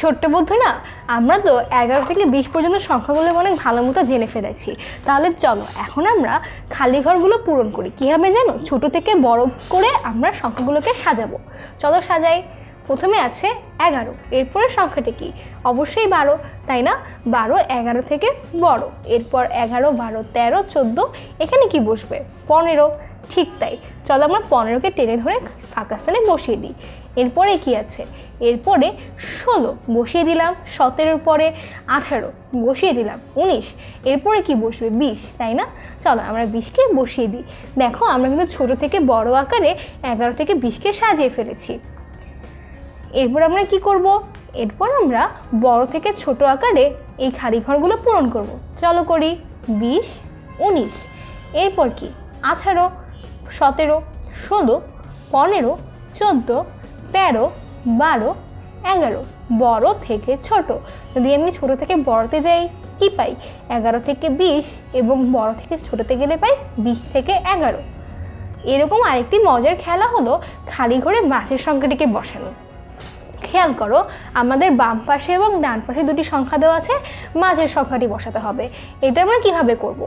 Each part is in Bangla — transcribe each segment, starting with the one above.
ছোট্ট বন্ধুরা আমরা তো এগারো থেকে বিশ পর্যন্ত সংখ্যাগুলো অনেক ভালো মতো জেনে ফেলেছি। তাহলে চলো, এখন আমরা খালি ঘরগুলো পূরণ করি। কীভাবে জানো? ছোট থেকে বড় করে আমরা সংখ্যাগুলোকে সাজাবো। চলো সাজাই। প্রথমে আছে এগারো। এরপরের সংখ্যাটি কি? অবশ্যই বারো, তাই না? বারো, এগারো থেকে বড়। এরপর এগারো, বারো, তেরো, চোদ্দ, এখানে কি বসবে? পনেরো ঠিক তাই। চলো আমরা পনেরোকে টেনে ধরে ফাঁকা স্থানে বসিয়ে দিই। এরপরে কি আছে? এরপরে ষোলো বসিয়ে দিলাম, সতেরোর পরে আঠারো বসিয়ে দিলাম, উনিশ। এরপরে কি বসবে? বিশ, তাই না? চলো আমরা বিশকে বসিয়ে দিই। দেখো আমরা কিন্তু ছোটো থেকে বড় আকারে এগারো থেকে বিশকে সাজিয়ে ফেলেছি। এরপর আমরা কি করব? এরপর আমরা বড় থেকে ছোট আকারে এই খালি ঘরগুলো পূরণ করব। চলো করি বিশ, উনিশ। এরপর কি? আঠারো সতেরো, ষোলো, পনেরো, চোদ্দ, তেরো, বারো, এগারো। বড় থেকে ছোট। যদি আমি ছোট থেকে বড়তে যাই, কি পাই? এগারো থেকে বিশ এবং বড় থেকে ছোটোতে গেলে পাই বিশ থেকে এগারো। এরকম আরেকটি মজার খেলা হলো খালি ঘরে মাছের সংখ্যাটিকে বসানো। খেয়াল করো, আমাদের বাম পাশে এবং ডান পাশে দুটি সংখ্যা দেওয়া আছে, মাঝের সংখ্যাটি বসাতে হবে। এটা আমরা কীভাবে করব?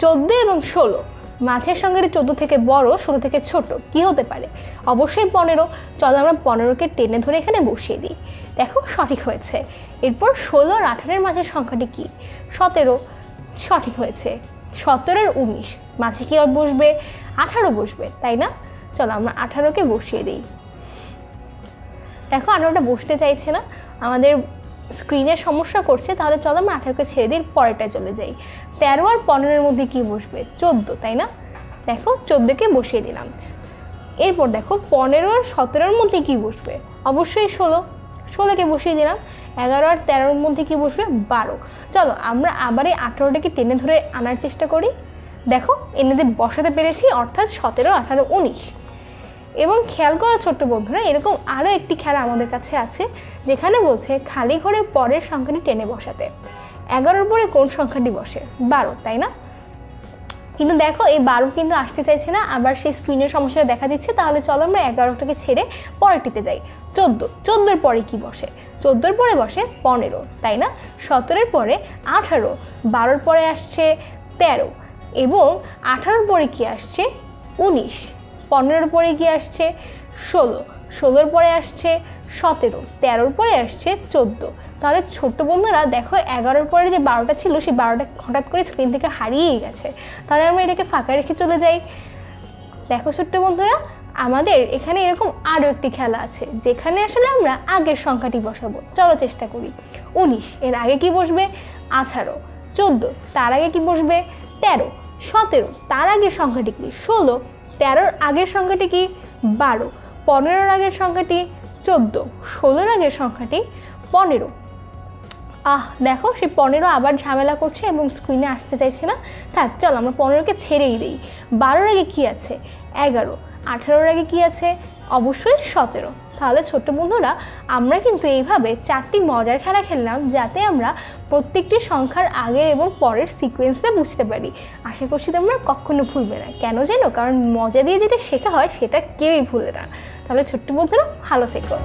চোদ্দ এবং ষোলো। মাঝের সঙ্গে চোদ্দ থেকে বড়, ষোলো থেকে ছোট, কি হতে পারে? অবশ্যই পনেরো। চলো আমরা পনেরোকে টেনে ধরে এখানে বসিয়ে দিই। দেখো, সঠিক হয়েছে। এরপর ষোলো আর আঠারোর মাঝের সংখ্যাটি কি? সতেরো সঠিক হয়েছে। সতেরোর উনিশ। মাঝে কি বসবে? আঠারো বসবে, তাই না? চলো আমরা আঠারোকে বসিয়ে দিই। দেখো, আঠারোটা বসতে চাইছে না। আমাদের স্ক্রিনের সমস্যা করছে, তাহলে চলো আমরা আঠারোকে ছেড়ে দিই পরেরটায় চলে যাই। তেরো আর পনেরোর মধ্যে কি বসবে? চোদ্দ, তাই না? দেখো, চোদ্দোকে বসিয়ে দিলাম। এরপর দেখো, পনেরো আর সতেরোর মধ্যে কি বসবে? অবশ্যই ষোলো। ষোলোকে বসিয়ে দিলাম। এগারো আর তেরোর মধ্যে কি বসবে? বারো। চলো, আমরা আবার এই আঠারোটাকে টেনে ধরে আনার চেষ্টা করি। দেখো এনেদের বসাতে পেরেছি, অর্থাৎ সতেরো, আঠারো, উনিশ। এবং খেয়াল করা ছোট্ট বন্ধুরা, এরকম আরও একটি খেলা আমাদের কাছে আছে, যেখানে বলছে খালি ঘরে পরের সংখ্যাটি টেনে বসাতে। এগারোর পরে কোন সংখ্যাটি বসে? বারো, তাই না? কিন্তু দেখো, এই বারো কিন্তু আসতে চাইছে না, আবার সেই স্ক্রিনের সমস্যাটা দেখা দিচ্ছে, তাহলে চলো আমরা এগারোটাকে ছেড়ে পরেরটিতে যাই। চোদ্দ, চোদ্দোর পরে কি বসে? চোদ্দোর পরে বসে পনেরো, তাই না? সতেরোর পরে আঠারো, বারোর পরে আসছে তেরো, এবং আঠারোর পরে কি আসছে? উনিশ। পনেরোর পরে কি আসছে? ষোলো। ষোলোর পরে আসছে সতেরো। তেরোর পরে আসছে চোদ্দ। তাহলে ছোট্ট বন্ধুরা, দেখো এগারোর পরে যে বারোটা ছিল, সেই বারোটা হঠাৎ করে স্ক্রিন থেকে হারিয়েই গেছে। তাহলে আমরা এটাকে ফাঁকা রেখে চলে যাই। দেখো ছোট্ট বন্ধুরা, আমাদের এখানে এরকম আরও একটি খেলা আছে, যেখানে আসলে আমরা আগের সংখ্যাটি বসাবো। চলো চেষ্টা করি। উনিশ। এর আগে কি বসবে? আঠারো। চোদ্দ। তার আগে কি বসবে? তেরো। সতেরো। তার আগের সংখ্যাটি কি? ষোলো। তেরোর আগের সংখ্যাটি কি? বারো। পনেরোর আগের সংখ্যাটি চোদ্দ। ষোলোর আগের সংখ্যাটি পনেরো। আহ, দেখো সে পনেরো আবার ঝামেলা করছে এবং স্ক্রিনে আসতে চাইছে না। থাক, চল আমরা পনেরোকে ছেড়েই দিই। বারোর আগে কী আছে? এগারো। আঠারোর আগে কী আছে? অবশ্যই সতেরো। তাহলে ছোট্ট বন্ধুরা, আমরা কিন্তু এইভাবে চারটি মজার খেলা খেললাম যাতে আমরা প্রত্যেকটি সংখ্যার আগের এবং পরের সিকোয়েন্সটা বুঝতে পারি। আশা করছি তোমরা কখনো ভুলবে না। কেন যেন কারণ মজা দিয়ে যেটা শেখা হয়, সেটা কেউই ভুলে না। তাহলে ছোট্ট বন্ধুরা, ভালো থেকো।